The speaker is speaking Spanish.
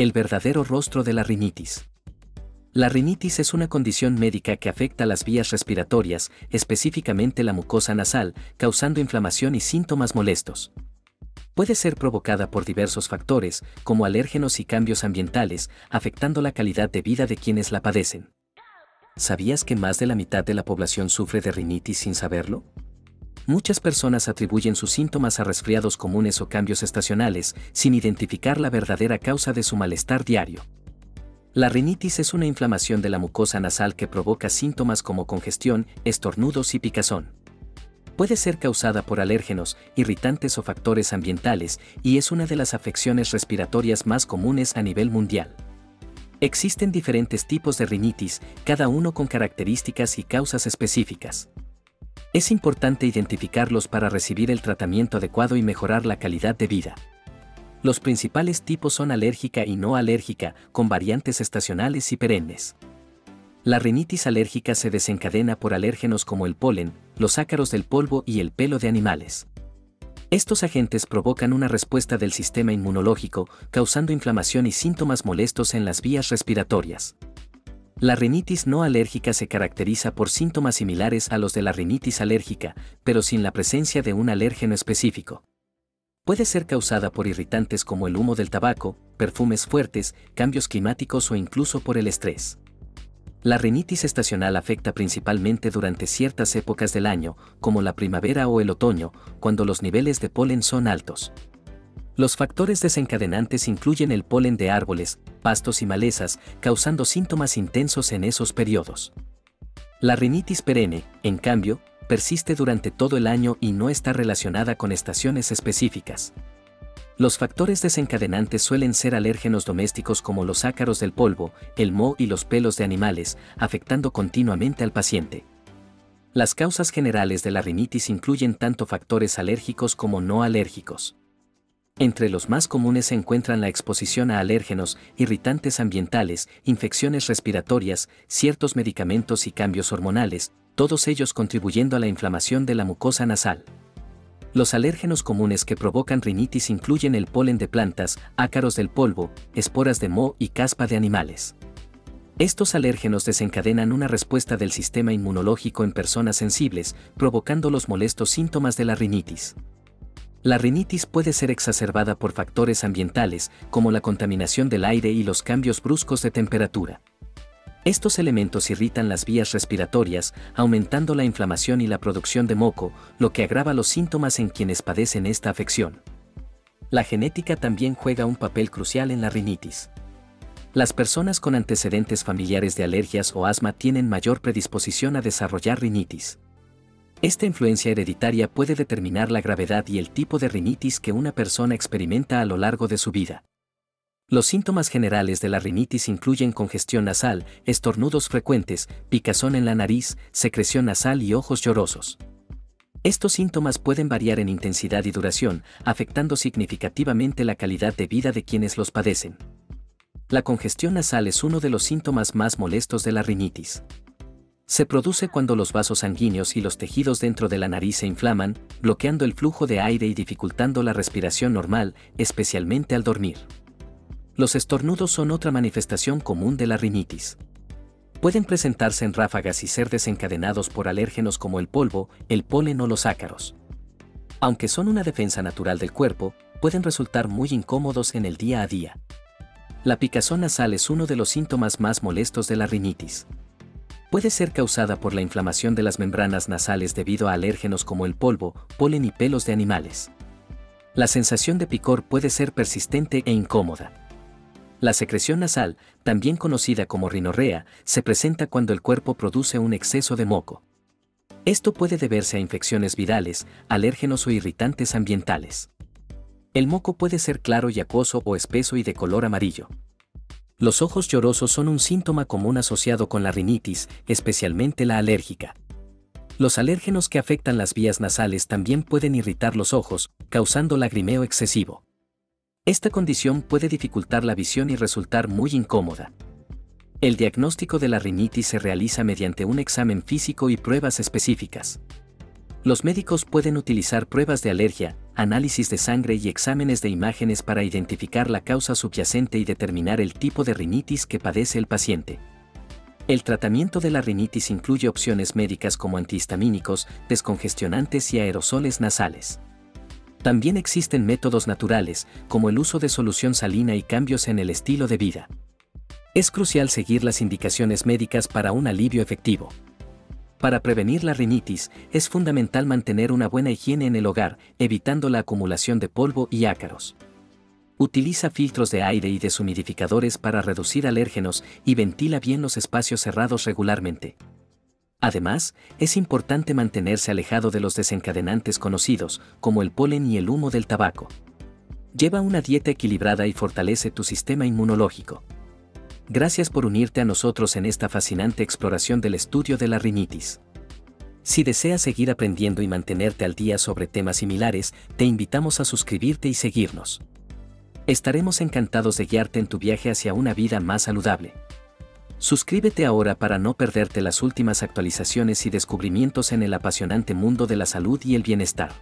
El verdadero rostro de la rinitis. La rinitis es una condición médica que afecta las vías respiratorias, específicamente la mucosa nasal, causando inflamación y síntomas molestos. Puede ser provocada por diversos factores, como alérgenos y cambios ambientales, afectando la calidad de vida de quienes la padecen. ¿Sabías que más de la mitad de la población sufre de rinitis sin saberlo? Muchas personas atribuyen sus síntomas a resfriados comunes o cambios estacionales, sin identificar la verdadera causa de su malestar diario. La rinitis es una inflamación de la mucosa nasal que provoca síntomas como congestión, estornudos y picazón. Puede ser causada por alérgenos, irritantes o factores ambientales y es una de las afecciones respiratorias más comunes a nivel mundial. Existen diferentes tipos de rinitis, cada uno con características y causas específicas. Es importante identificarlos para recibir el tratamiento adecuado y mejorar la calidad de vida. Los principales tipos son alérgica y no alérgica, con variantes estacionales y perennes. La rinitis alérgica se desencadena por alérgenos como el polen, los ácaros del polvo y el pelo de animales. Estos agentes provocan una respuesta del sistema inmunológico, causando inflamación y síntomas molestos en las vías respiratorias. La rinitis no alérgica se caracteriza por síntomas similares a los de la rinitis alérgica, pero sin la presencia de un alérgeno específico. Puede ser causada por irritantes como el humo del tabaco, perfumes fuertes, cambios climáticos o incluso por el estrés. La rinitis estacional afecta principalmente durante ciertas épocas del año, como la primavera o el otoño, cuando los niveles de polen son altos. Los factores desencadenantes incluyen el polen de árboles, pastos y malezas, causando síntomas intensos en esos periodos. La rinitis perenne, en cambio, persiste durante todo el año y no está relacionada con estaciones específicas. Los factores desencadenantes suelen ser alérgenos domésticos como los ácaros del polvo, el moho y los pelos de animales, afectando continuamente al paciente. Las causas generales de la rinitis incluyen tanto factores alérgicos como no alérgicos. Entre los más comunes se encuentran la exposición a alérgenos, irritantes ambientales, infecciones respiratorias, ciertos medicamentos y cambios hormonales, todos ellos contribuyendo a la inflamación de la mucosa nasal. Los alérgenos comunes que provocan rinitis incluyen el polen de plantas, ácaros del polvo, esporas de moho y caspa de animales. Estos alérgenos desencadenan una respuesta del sistema inmunológico en personas sensibles, provocando los molestos síntomas de la rinitis. La rinitis puede ser exacerbada por factores ambientales, como la contaminación del aire y los cambios bruscos de temperatura. Estos elementos irritan las vías respiratorias, aumentando la inflamación y la producción de moco, lo que agrava los síntomas en quienes padecen esta afección. La genética también juega un papel crucial en la rinitis. Las personas con antecedentes familiares de alergias o asma tienen mayor predisposición a desarrollar rinitis. Esta influencia hereditaria puede determinar la gravedad y el tipo de rinitis que una persona experimenta a lo largo de su vida. Los síntomas generales de la rinitis incluyen congestión nasal, estornudos frecuentes, picazón en la nariz, secreción nasal y ojos llorosos. Estos síntomas pueden variar en intensidad y duración, afectando significativamente la calidad de vida de quienes los padecen. La congestión nasal es uno de los síntomas más molestos de la rinitis. Se produce cuando los vasos sanguíneos y los tejidos dentro de la nariz se inflaman, bloqueando el flujo de aire y dificultando la respiración normal, especialmente al dormir. Los estornudos son otra manifestación común de la rinitis. Pueden presentarse en ráfagas y ser desencadenados por alérgenos como el polvo, el polen o los ácaros. Aunque son una defensa natural del cuerpo, pueden resultar muy incómodos en el día a día. La picazón nasal es uno de los síntomas más molestos de la rinitis puede ser causada por la inflamación de las membranas nasales debido a alérgenos como el polvo, polen y pelos de animales. La sensación de picor puede ser persistente e incómoda. La secreción nasal, también conocida como rinorrea, se presenta cuando el cuerpo produce un exceso de moco. Esto puede deberse a infecciones virales, alérgenos o irritantes ambientales. El moco puede ser claro y acuoso o espeso y de color amarillo. Los ojos llorosos son un síntoma común asociado con la rinitis, especialmente la alérgica. Los alérgenos que afectan las vías nasales también pueden irritar los ojos, causando lagrimeo excesivo. Esta condición puede dificultar la visión y resultar muy incómoda. El diagnóstico de la rinitis se realiza mediante un examen físico y pruebas específicas. Los médicos pueden utilizar pruebas de alergia, análisis de sangre y exámenes de imágenes para identificar la causa subyacente y determinar el tipo de rinitis que padece el paciente. El tratamiento de la rinitis incluye opciones médicas como antihistamínicos, descongestionantes y aerosoles nasales. También existen métodos naturales, como el uso de solución salina y cambios en el estilo de vida. Es crucial seguir las indicaciones médicas para un alivio efectivo. Para prevenir la rinitis, es fundamental mantener una buena higiene en el hogar, evitando la acumulación de polvo y ácaros. Utiliza filtros de aire y deshumidificadores para reducir alérgenos y ventila bien los espacios cerrados regularmente. Además, es importante mantenerse alejado de los desencadenantes conocidos, como el polen y el humo del tabaco. Lleva una dieta equilibrada y fortalece tu sistema inmunológico. Gracias por unirte a nosotros en esta fascinante exploración del estudio de la rinitis. Si deseas seguir aprendiendo y mantenerte al día sobre temas similares, te invitamos a suscribirte y seguirnos. Estaremos encantados de guiarte en tu viaje hacia una vida más saludable. Suscríbete ahora para no perderte las últimas actualizaciones y descubrimientos en el apasionante mundo de la salud y el bienestar.